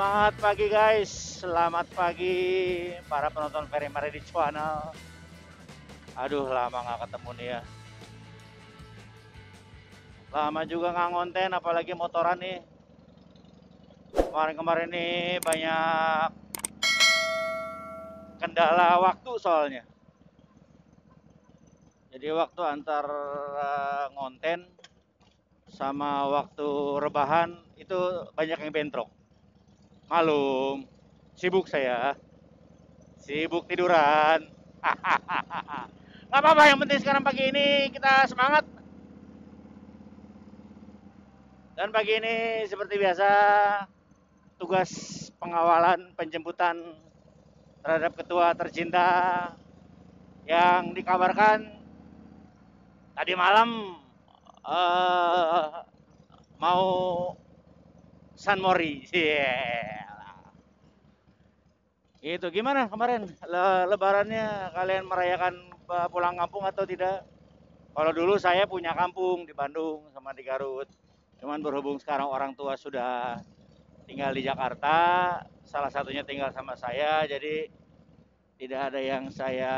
Semangat pagi guys, selamat pagi para penonton Ferry di Channel. Aduh lama nggak ketemu nih ya. Lama juga nggak ngonten, apalagi motoran nih. Kemarin-kemarin nih banyak kendala waktu soalnya. Jadi waktu antar uh, ngonten sama waktu rebahan itu banyak yang bentrok. Malum, sibuk saya. Sibuk tiduran. Nggak apa-apa, yang penting sekarang pagi ini kita semangat. Dan pagi ini seperti biasa, tugas pengawalan penjemputan terhadap ketua tercinta yang dikabarkan tadi malam uh, mau San Mori. Yeah. Itu gimana kemarin Le lebarannya kalian merayakan pulang kampung atau tidak? Kalau dulu saya punya kampung di Bandung sama di Garut. Cuman berhubung sekarang orang tua sudah tinggal di Jakarta, salah satunya tinggal sama saya, jadi tidak ada yang saya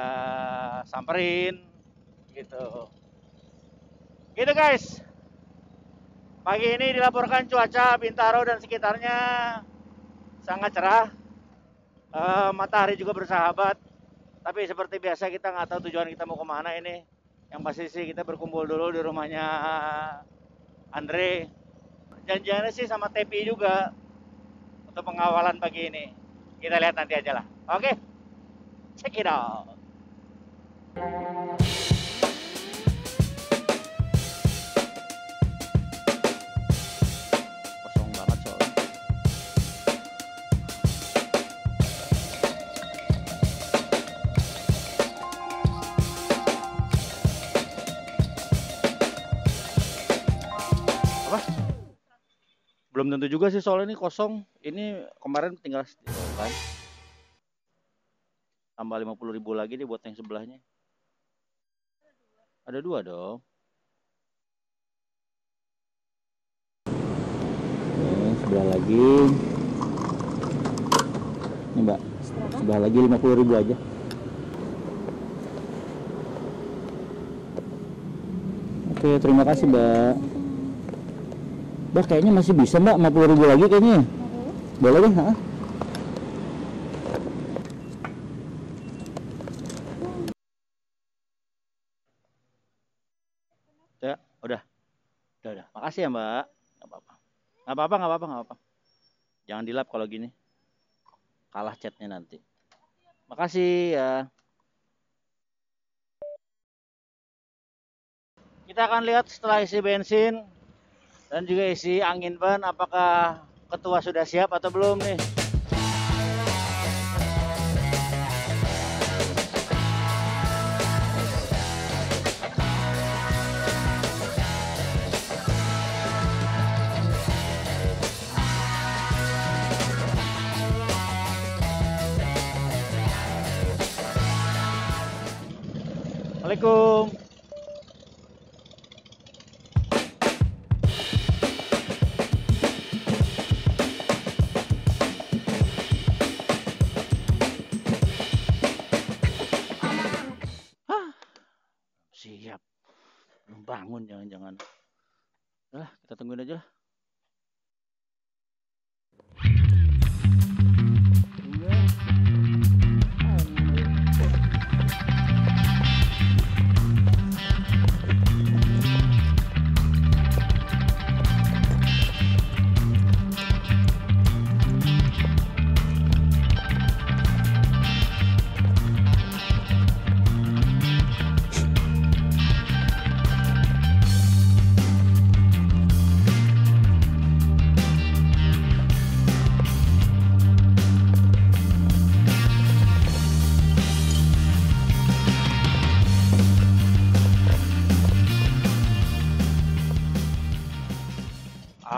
samperin gitu. Gitu guys. Pagi ini dilaporkan cuaca Bintaro dan sekitarnya sangat cerah. E, matahari juga bersahabat. Tapi seperti biasa kita nggak tahu tujuan kita mau ke mana ini. Yang pasti sih kita berkumpul dulu di rumahnya Andre. Janjiannya sih sama Tepi juga untuk pengawalan pagi ini. Kita lihat nanti aja lah. Oke, check it out. Belum tentu juga sih soal ini kosong. Ini kemarin tinggal kan? Tambah 50 ribu lagi nih buat yang sebelahnya. Ada dua dong. Sebelah lagi. Ini mbak. Sebelah lagi 50 ribu aja. Oke, terima kasih mbak. Mbak kayaknya masih bisa mbak. 50 ribu lagi kayaknya. Boleh deh ha? Ya udah. Udah udah. Makasih ya mbak. Gak apa-apa. Gak apa-apa gak apa-apa apa-apa. Jangan dilap kalau gini. Kalah chatnya nanti. Makasih ya. Kita akan lihat setelah isi bensin dan juga isi angin ban apakah ketua sudah siap atau belum nih? Assalamualaikum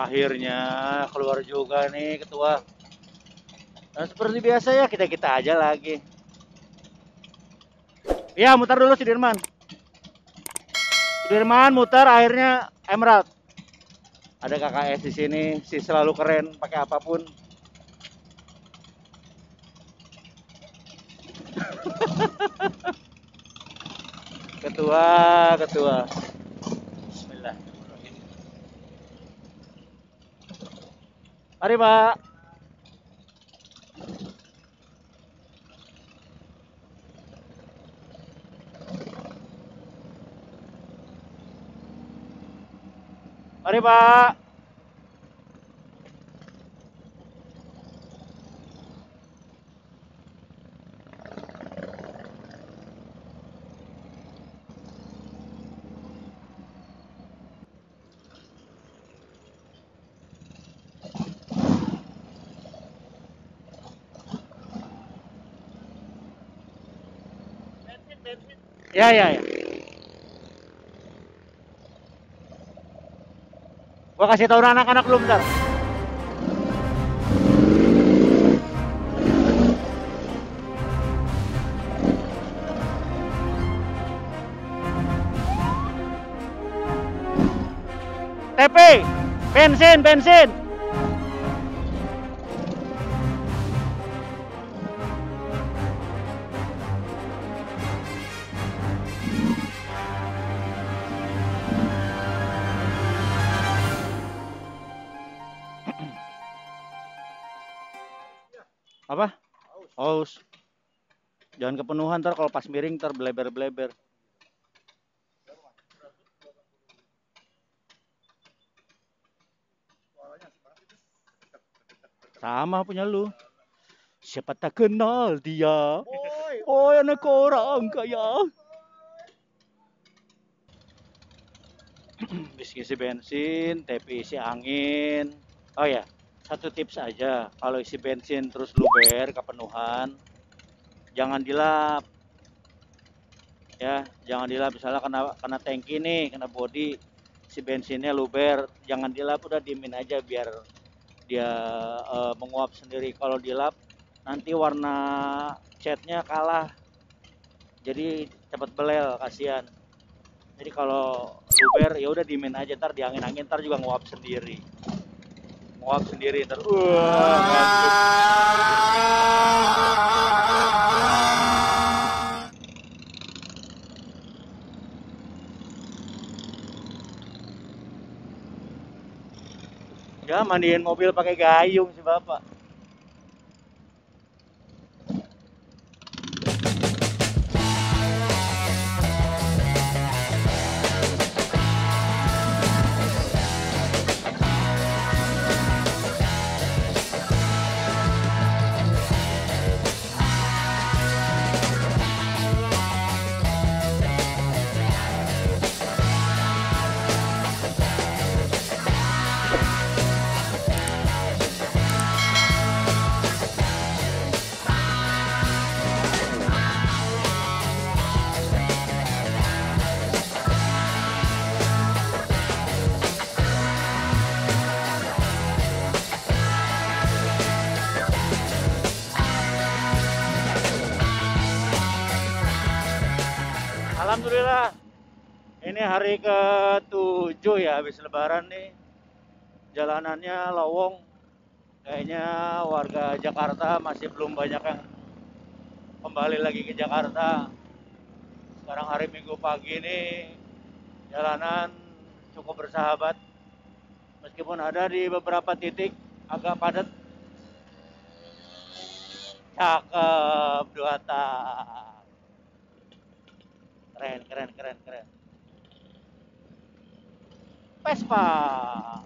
akhirnya keluar juga nih ketua. Nah, seperti biasa ya kita kita aja lagi. Ya mutar dulu Sudirman. Dirman mutar akhirnya Emerald. Ada KKS di sini si selalu keren pakai apa pun. Ketua ketua. Mari, Pak. Mari, Pak. Ya, ya, ya. Gua kasih tahu anak-anak belum ntar. TP, bensin, bensin. Haus. Jangan kepenuhan ntar kalau pas miring ntar bleber-bleber. Sama punya lu. Siapa tak kenal dia? Oh, anak orang kaya. Bis isi bensin, tapi isi angin. Oh ya, satu tips aja. Kalau isi bensin terus luber kepenuhan, jangan dilap. Ya, jangan dilap. Misalnya kena kena tangki nih, kena body, si bensinnya luber, jangan dilap udah diemin aja biar dia uh, menguap sendiri. Kalau dilap nanti warna catnya kalah. Jadi cepat belel, kasihan. Jadi kalau luber ya udah diemin aja ntar di angin-angin ntar juga nguap sendiri. Nguap sendiri ntar. Wah. Ya mandiin mobil pakai gayung si bapak. Ini hari ke-7 ya habis lebaran nih. Jalanannya lowong. Kayaknya warga Jakarta masih belum banyak yang kembali lagi ke Jakarta. Sekarang hari Minggu pagi ini jalanan cukup bersahabat. Meskipun ada di beberapa titik agak padat. Cakep dua tak keren keren keren keren Vespa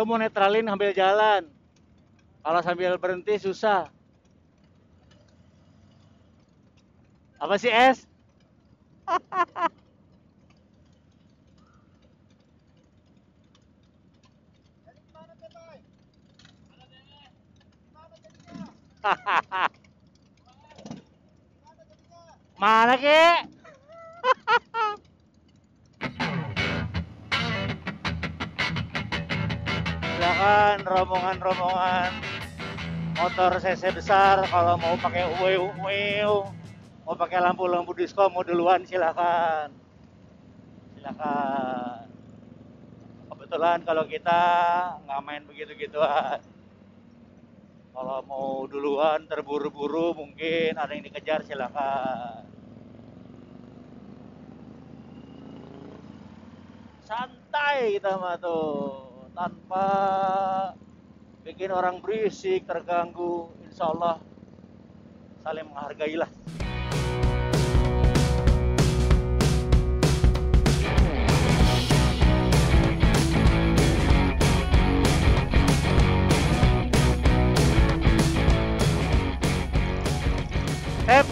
Lo mau netralin sambil jalan. Kalau sambil berhenti susah. Apa sih es? Mana kek? Silakan rombongan-rombongan motor cc besar kalau mau pakai ueu ueu mau pakai lampu-lampu disco mau duluan silakan. Silakan. Kebetulan kalau kita nggak main begitu-gituan. Kalau mau duluan terburu-buru mungkin ada yang dikejar silakan. Santai kita mah tuh tanpa bikin orang berisik, terganggu, insya Allah saling menghargailah. Eh,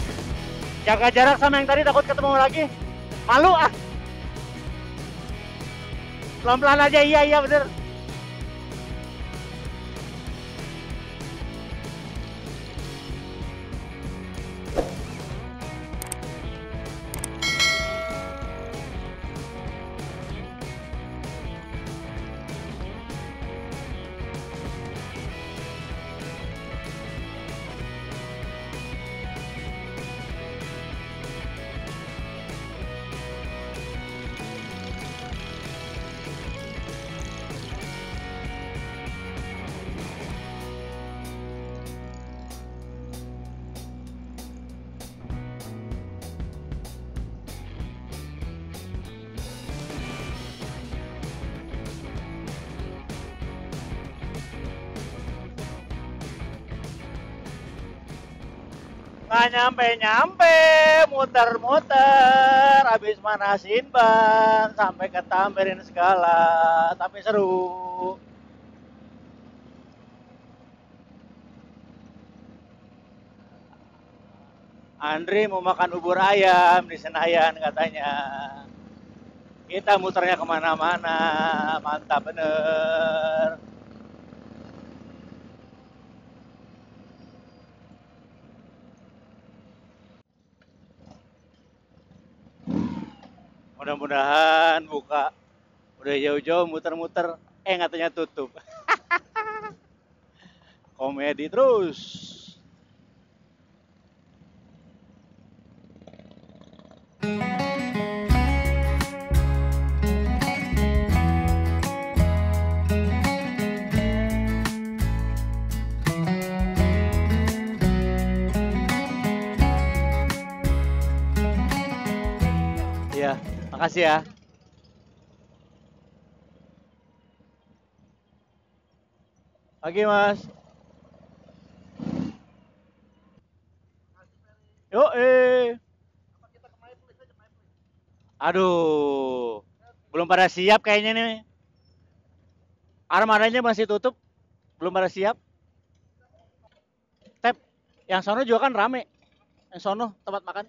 jaga jarak sama yang tadi takut ketemu lagi. Malu ah. Pelan-pelan aja, iya iya bener. Nyampe-nyampe, muter-muter, habis manasin ban, sampai ke Tamperin segala, tapi seru. Andri mau makan bubur ayam di Senayan katanya. Kita muternya ke mana-mana, mantap bener. Mudah-mudahan buka. Udah jauh-jauh muter-muter. Eh katanya tutup. Komedi terus. ya makasih ya. Pagi mas. Yo eh aduh. Belum pada siap kayaknya nih. Armadanya masih tutup. Belum pada siap. Tap yang sono juga kan rame. Yang sono tempat makan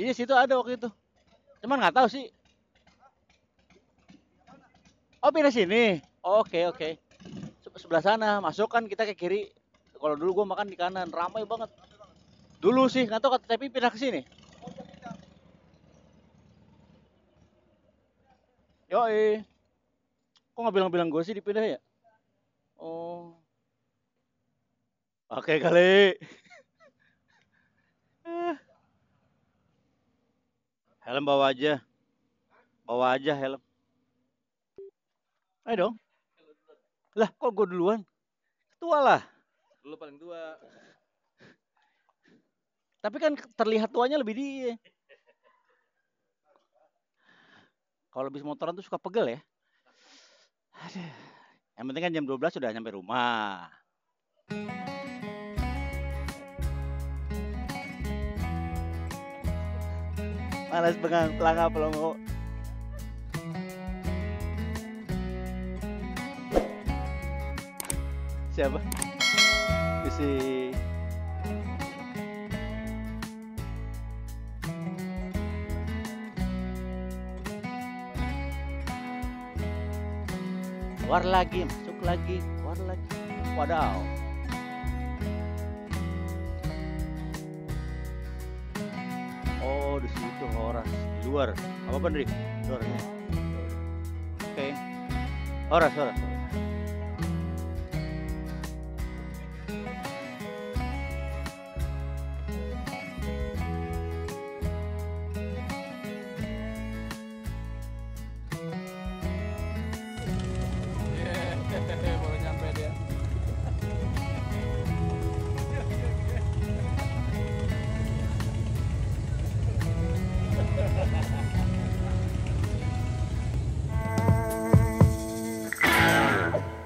Iya situ ada waktu itu. Cuman nggak tahu sih. Oh pindah sini. Oke oke. Se- Sebelah sana masuk kan kita ke kiri. Kalau dulu gua makan di kanan ramai banget. Dulu sih nggak tahu tapi pindah ke sini. Yo Kok nggak bilang-bilang gue sih dipindah ya? Oh. Oke kali. Eh. Helm bawa aja. Bawa aja helm. Ayo dong. Lah, kok gue duluan? Tua lah. Lu paling tua. Tapi kan terlihat tuanya lebih dia. Kalau habis motoran tuh suka pegel ya. Aduh. Yang penting kan jam 12 sudah nyampe rumah. Malas pengang pelangga pelongo. Siapa? Si keluar lagi, masuk lagi, keluar lagi. Wadaw. Luar. Apa bener? Luarnya. Oke. Horas. Horas.